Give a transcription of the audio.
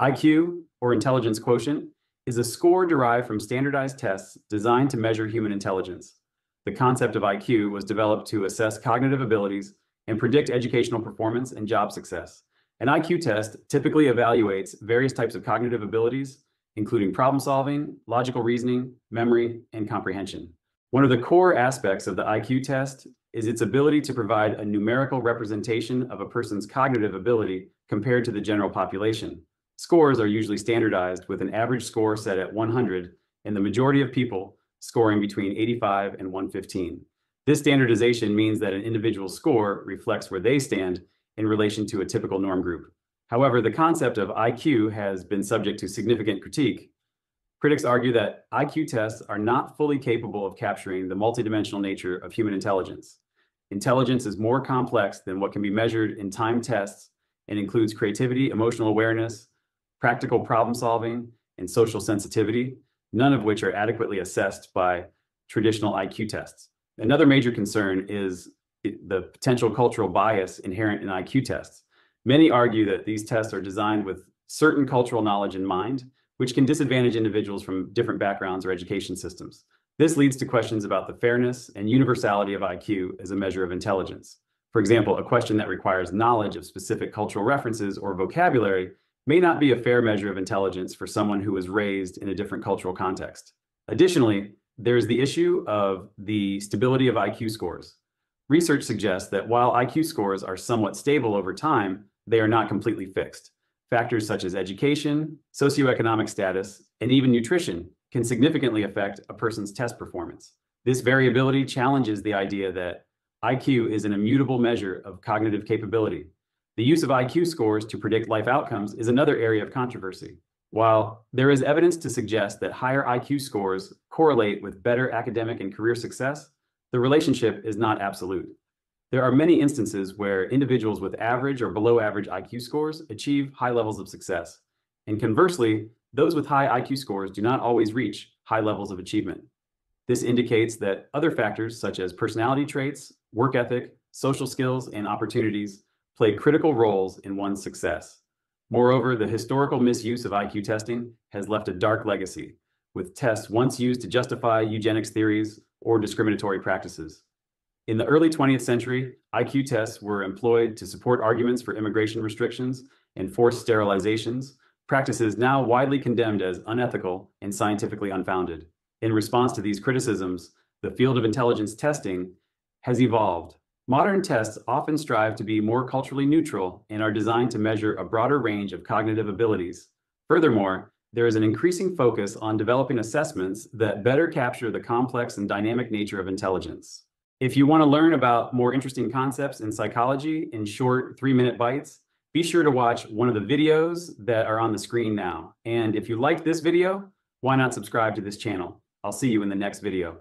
IQ, or intelligence quotient, is a score derived from standardized tests designed to measure human intelligence. The concept of IQ was developed to assess cognitive abilities and predict educational performance and job success. An IQ test typically evaluates various types of cognitive abilities, including problem solving, logical reasoning, memory, and comprehension. One of the core aspects of the IQ test is its ability to provide a numerical representation of a person's cognitive ability compared to the general population. Scores are usually standardized with an average score set at 100 and the majority of people scoring between 85 and 115. This standardization means that an individual score reflects where they stand in relation to a typical norm group. However, the concept of IQ has been subject to significant critique. Critics argue that IQ tests are not fully capable of capturing the multidimensional nature of human intelligence. Intelligence is more complex than what can be measured in timed tests and includes creativity, emotional awareness, practical problem solving, and social sensitivity, none of which are adequately assessed by traditional IQ tests. Another major concern is the potential cultural bias inherent in IQ tests. Many argue that these tests are designed with certain cultural knowledge in mind, which can disadvantage individuals from different backgrounds or education systems. This leads to questions about the fairness and universality of IQ as a measure of intelligence. For example, a question that requires knowledge of specific cultural references or vocabulary may not be a fair measure of intelligence for someone who was raised in a different cultural context. Additionally, there's the issue of the stability of IQ scores. Research suggests that while IQ scores are somewhat stable over time, they are not completely fixed. Factors such as education, socioeconomic status, and even nutrition can significantly affect a person's test performance. This variability challenges the idea that IQ is an immutable measure of cognitive capability. The use of IQ scores to predict life outcomes is another area of controversy. While there is evidence to suggest that higher IQ scores correlate with better academic and career success, the relationship is not absolute. There are many instances where individuals with average or below average IQ scores achieve high levels of success. And conversely, those with high IQ scores do not always reach high levels of achievement. This indicates that other factors such as personality traits, work ethic, social skills, and opportunities play critical roles in one's success. Moreover, the historical misuse of IQ testing has left a dark legacy, with tests once used to justify eugenics theories or discriminatory practices. In the early 20th century, IQ tests were employed to support arguments for immigration restrictions and forced sterilizations, practices now widely condemned as unethical and scientifically unfounded. In response to these criticisms, the field of intelligence testing has evolved. Modern tests often strive to be more culturally neutral and are designed to measure a broader range of cognitive abilities. Furthermore, there is an increasing focus on developing assessments that better capture the complex and dynamic nature of intelligence. If you want to learn about more interesting concepts in psychology in short three minute bites, be sure to watch one of the videos that are on the screen now. And if you liked this video, why not subscribe to this channel? I'll see you in the next video.